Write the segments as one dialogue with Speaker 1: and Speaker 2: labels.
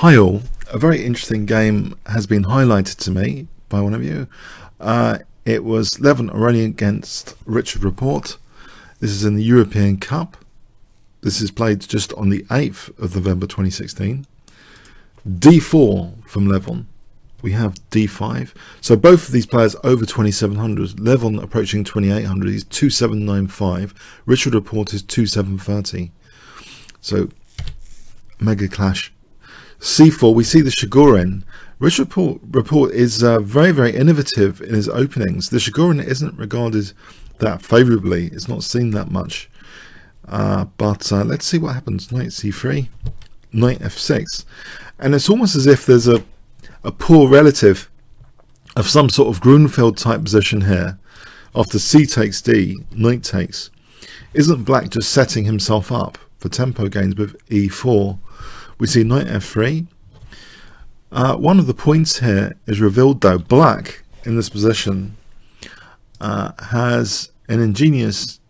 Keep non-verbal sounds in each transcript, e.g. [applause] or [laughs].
Speaker 1: Hi all, a very interesting game has been highlighted to me by one of you. Uh, it was Levon Aronian against Richard Rapport. This is in the European Cup. This is played just on the 8th of November 2016. D4 from Levon. We have D5. So both of these players over 2700. Levon approaching 2800. He's 2795. Richard Rapport is 2730. So mega clash C4, we see the Chigorin. Richard report, Rapport is uh, very, very innovative in his openings. The Chigorin isn't regarded that favourably. It's not seen that much. Uh, but uh, let's see what happens. Knight c3, knight f6. And it's almost as if there's a, a poor relative of some sort of Grunfeld type position here. After c takes d, knight takes. Isn't black just setting himself up for tempo gains with e4? We see knight f3. Uh, one of the points here is revealed though. Black in this position uh, has an ingenious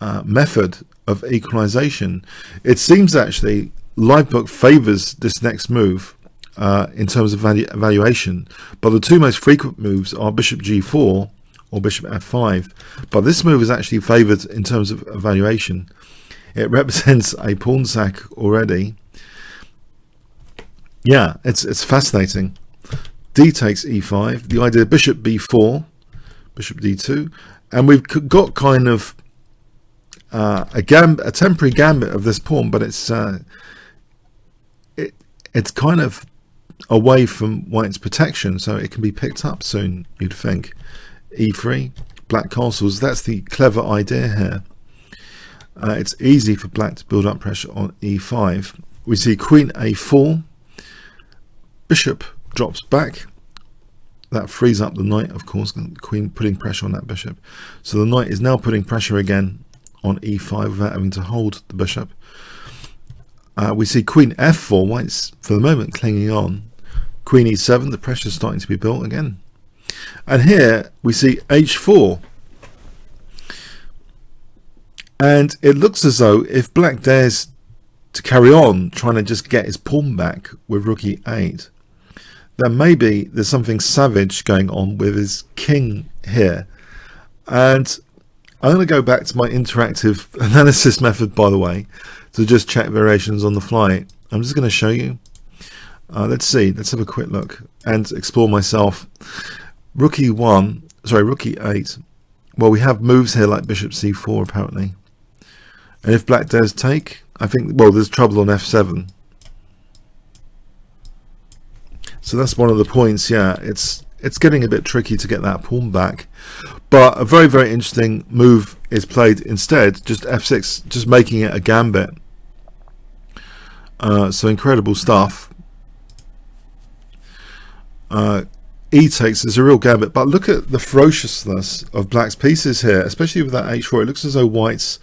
Speaker 1: uh, method of equalization. It seems actually Livebook favors this next move uh, in terms of valu evaluation, but the two most frequent moves are bishop g4 or bishop f5. But this move is actually favored in terms of evaluation. It represents a pawn sack already yeah, it's it's fascinating. D takes e5. The idea bishop b4, bishop d2, and we've got kind of uh, a gam a temporary gambit of this pawn, but it's uh, it it's kind of away from white's protection, so it can be picked up soon. You'd think e3, black castles. That's the clever idea here. Uh, it's easy for black to build up pressure on e5. We see queen a4 Bishop drops back. That frees up the knight, of course, queen putting pressure on that bishop. So the knight is now putting pressure again on e5 without having to hold the bishop. Uh, we see queen f4, white's for the moment clinging on. Queen e7, the pressure is starting to be built again. And here we see h4. And it looks as though if black dares to carry on trying to just get his pawn back with rook e8, then maybe there's something savage going on with his king here. And I'm going to go back to my interactive [laughs] analysis method, by the way, to just check variations on the fly. I'm just going to show you. Uh, let's see. Let's have a quick look and explore myself. Rook e1, sorry, rook e8. Well, we have moves here like bishop c4, apparently. And if black does take, I think, well, there's trouble on f7. So that's one of the points. Yeah, it's it's getting a bit tricky to get that pawn back. But a very, very interesting move is played instead. Just f6, just making it a gambit. Uh, so incredible stuff. Uh, e takes is a real gambit. But look at the ferociousness of black's pieces here, especially with that h4. It looks as though white's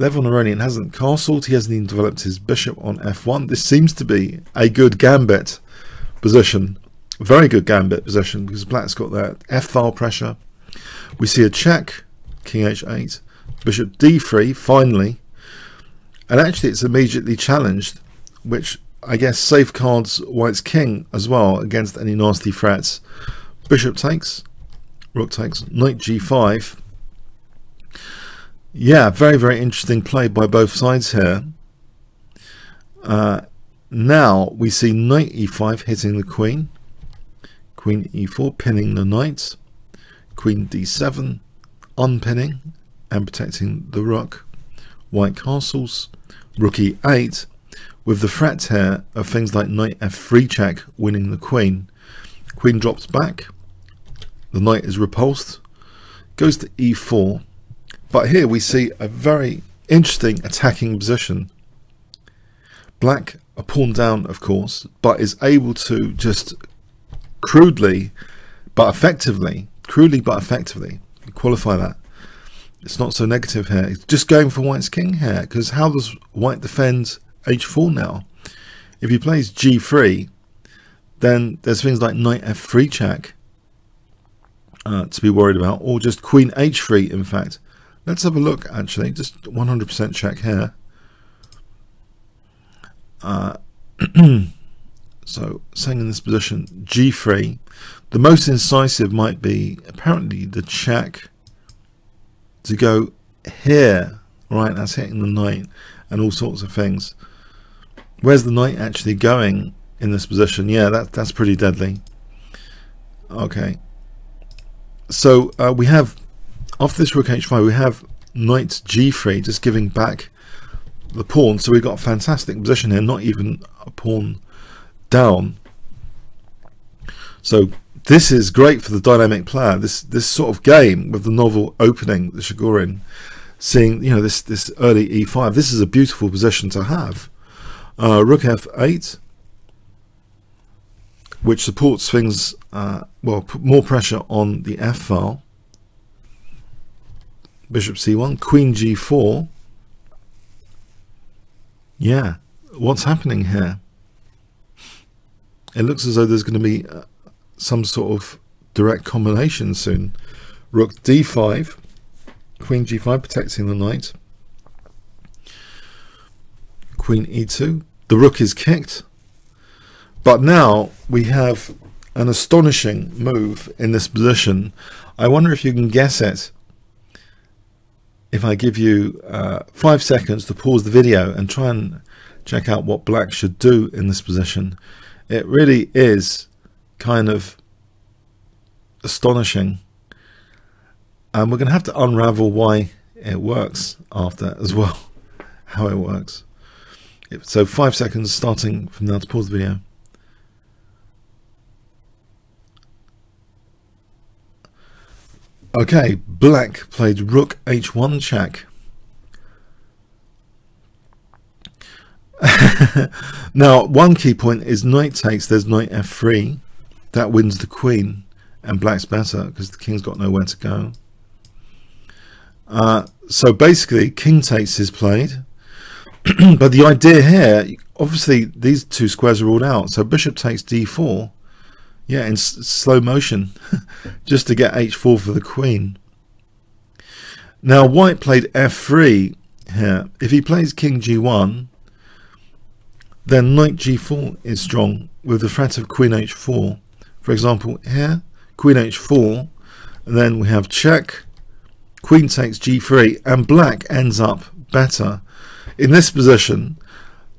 Speaker 1: Levon Aronian hasn't castled. He hasn't even developed his bishop on f1. This seems to be a good gambit position. Very good gambit position because black's got that f-file pressure. We see a check, king h8, bishop d3 finally. And actually it's immediately challenged, which I guess safeguards white's king as well against any nasty threats. Bishop takes, rook takes, knight g5. Yeah, very, very interesting play by both sides here. Uh, now we see knight e5 hitting the queen, queen e4 pinning the knight, queen d7 unpinning and protecting the rook, white castles, rook e8 with the threat here of things like knight f3 check winning the queen. Queen drops back, the knight is repulsed, goes to e4, but here we see a very interesting attacking position. Black a pawn down, of course, but is able to just crudely but effectively, crudely but effectively, qualify that. It's not so negative here. It's just going for white's king here, because how does white defend h4 now? If he plays g3, then there's things like knight f3 check uh, to be worried about, or just queen h3, in fact. Let's have a look, actually, just 100% check here. Uh, [clears throat] so saying in this position g3 the most incisive might be apparently the check to go here right that's hitting the knight and all sorts of things. Where's the knight actually going in this position? Yeah that, that's pretty deadly. Okay. So uh, we have off this rook h5 we have knight g3 just giving back the pawn so we've got a fantastic position here not even a pawn down. So this is great for the dynamic player this this sort of game with the novel opening the Chigorin seeing you know this this early e5 this is a beautiful position to have. Uh, rook f8 which supports things uh, well more pressure on the f file. Bishop c1 queen g4 yeah. What's happening here? It looks as though there's going to be uh, some sort of direct combination soon. Rook d5 queen g5 protecting the knight. Queen e2 the rook is kicked. But now we have an astonishing move in this position. I wonder if you can guess it if I give you uh, five seconds to pause the video and try and check out what black should do in this position it really is kind of astonishing. And we're going to have to unravel why it works after as well [laughs] how it works. So five seconds starting from now to pause the video okay black played rook h1 check [laughs] now one key point is knight takes there's knight f3 that wins the queen and black's better because the king's got nowhere to go uh, so basically, king takes is played. [clears throat] but the idea here, obviously, these two squares are ruled out. So bishop takes d4. Yeah, in slow motion, [laughs] just to get h4 for the queen. Now, white played f3 here. If he plays king g1, then knight g4 is strong with the threat of queen h4. For example, here, queen h4, and then we have check, queen takes g3 and black ends up better in this position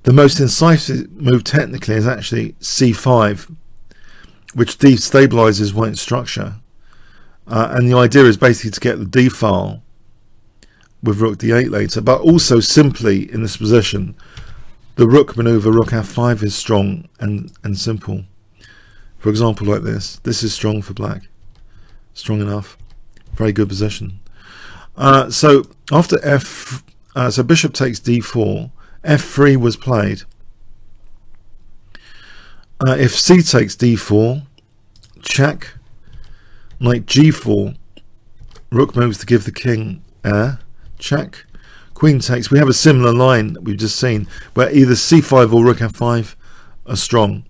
Speaker 1: the most incisive move technically is actually c5 which destabilizes white's structure. Uh, and the idea is basically to get the d file with rook d8 later but also simply in this position the rook maneuver rook f5 is strong and and simple. For example like this. This is strong for black. Strong enough. Very good position. Uh, so after f, uh, so bishop takes d4, f3 was played. Uh, if c takes d4, check, knight g4, rook moves to give the king air, check, queen takes. We have a similar line that we've just seen where either c5 or rook f5 are strong.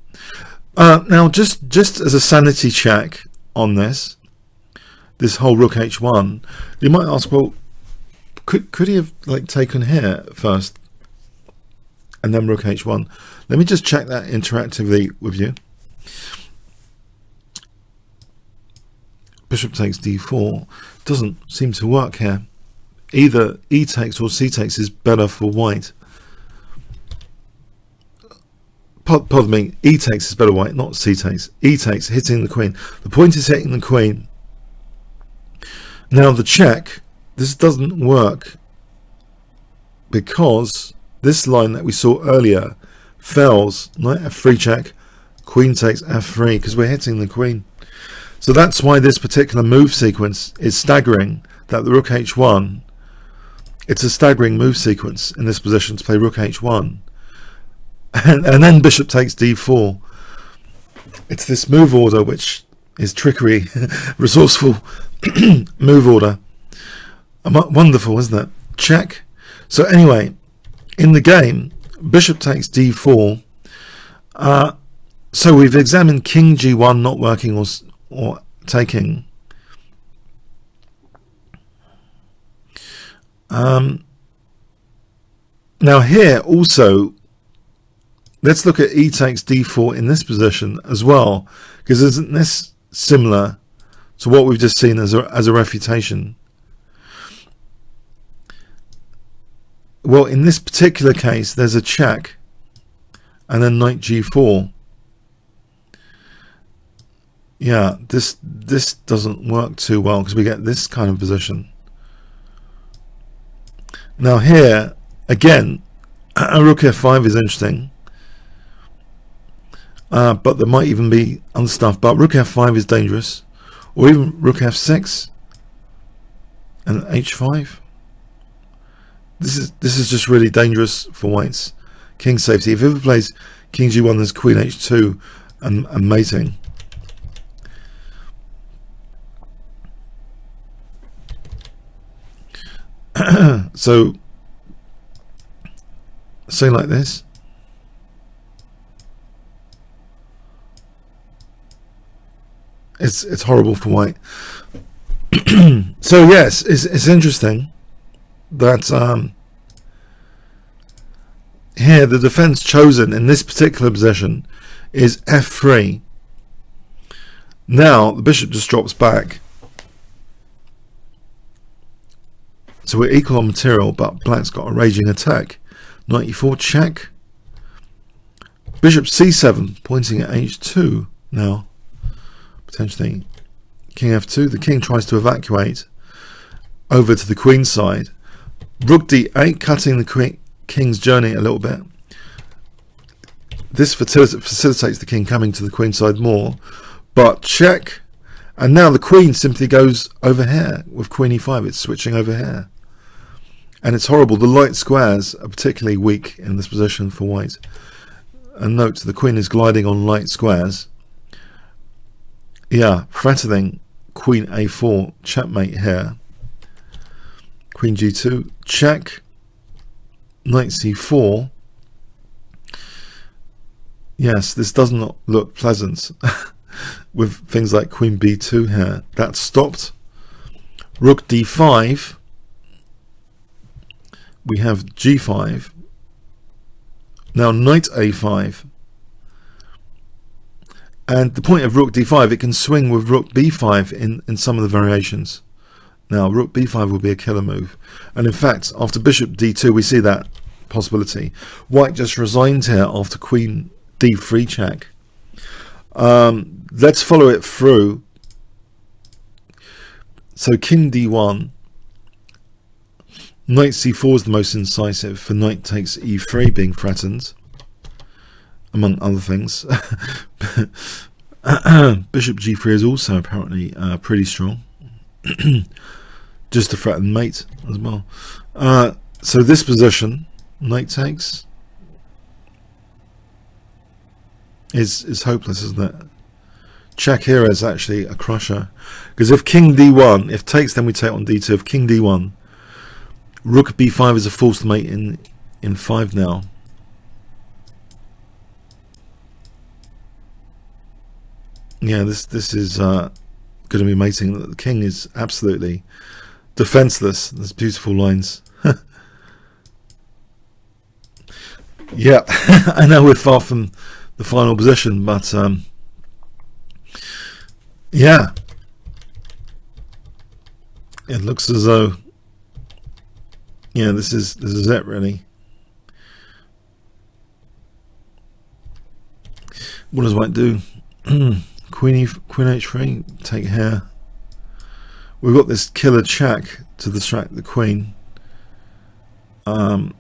Speaker 1: Uh, now, just just as a sanity check on this, this whole rook h1, you might ask, well, could could he have like taken here first and then rook h1? Let me just check that interactively with you. Bishop takes d4 doesn't seem to work here. Either e takes or c takes is better for white. Pardon me, e takes is better white, not c takes. E takes, hitting the queen. The point is hitting the queen now the check, this doesn't work because this line that we saw earlier fails. Knight f3 check, queen takes f3 because we're hitting the queen. So that's why this particular move sequence is staggering, that the rook h1, it's a staggering move sequence in this position to play rook h1. And, and then bishop takes d4. It's this move order which is trickery, [laughs] resourceful [clears throat] move order. Wonderful, isn't it? Check. So anyway, in the game, bishop takes d4. Uh, so we've examined king g1 not working or, or taking. Um, now here also, let's look at e takes d4 in this position as well, because isn't this similar to what we've just seen as a, as a refutation? Well, in this particular case, there's a check and then knight g4. Yeah, this this doesn't work too well because we get this kind of position. Now here, again, [clears throat] rook f5 is interesting. Uh, but there might even be other stuff. But rook f5 is dangerous. Or even rook f6 and h5. This is this is just really dangerous for whites. King safety. If ever plays king g1, there's queen h2 and, and mating. so say like this it's it's horrible for white [clears throat] so yes it's, it's interesting that um, here the defense chosen in this particular position is f3 now the bishop just drops back So we're equal on material, but black's got a raging attack. 94 check. Bishop c7, pointing at h2 now. Potentially king f2. The king tries to evacuate over to the queen side. Rook d8, cutting the queen, king's journey a little bit. This facilitates the king coming to the queen side more. But check. And now the queen simply goes over here with queen e5. It's switching over here. And it's horrible. The light squares are particularly weak in this position for white. And note, the queen is gliding on light squares. Yeah, threatening queen a4, checkmate here. Queen g2, check. Knight c4. Yes, this does not look pleasant [laughs] with things like queen b2 here. That's stopped. Rook d5 we have g5. Now knight a5. And the point of rook d5, it can swing with rook b5 in, in some of the variations. Now rook b5 will be a killer move. And in fact, after bishop d2, we see that possibility. White just resigned here after queen d3 check. Um, let's follow it through. So king d1 Knight c4 is the most incisive, for knight takes e3 being threatened, among other things. [laughs] Bishop g3 is also apparently uh, pretty strong, [clears throat] just to threaten mate as well. Uh, so this position, knight takes, is is hopeless, isn't it? Check here is actually a crusher, because if king d1, if takes, then we take on d2. If king d1 Rook b5 is a forced mate in in 5 now. Yeah, this this is uh, going to be mating. That the king is absolutely defenseless. There's beautiful lines. [laughs] yeah, [laughs] I know we're far from the final position, but um, yeah, it looks as though yeah, this is this is it really. What does white do? [clears throat] queen e, queen h3, take here. We've got this killer check to distract the queen. Um,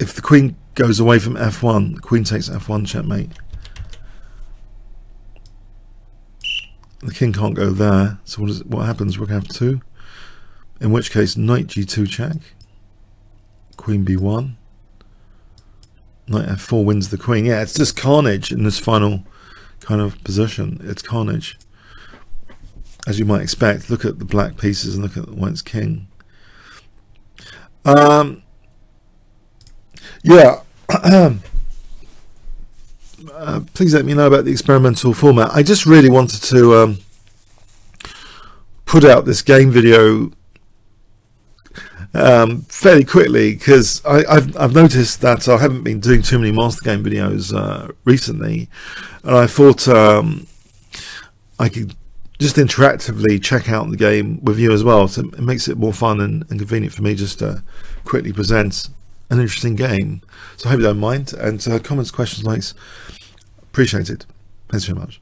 Speaker 1: if the queen goes away from f1, the queen takes f1 checkmate. The king can't go there, so what, is, what happens? Rook f2 in which case knight g2 check, queen b1, knight f4 wins the queen. Yeah, it's just carnage in this final kind of position. It's carnage. As you might expect, look at the black pieces and look at the white's king. Um, yeah. [clears throat] uh, please let me know about the experimental format. I just really wanted to um, put out this game video um, fairly quickly because I've, I've noticed that I haven't been doing too many master game videos uh, recently, and I thought um, I could just interactively check out the game with you as well. So it makes it more fun and, and convenient for me just to quickly present an interesting game. So I hope you don't mind. And uh, comments, questions, likes, appreciate it. Thanks very much.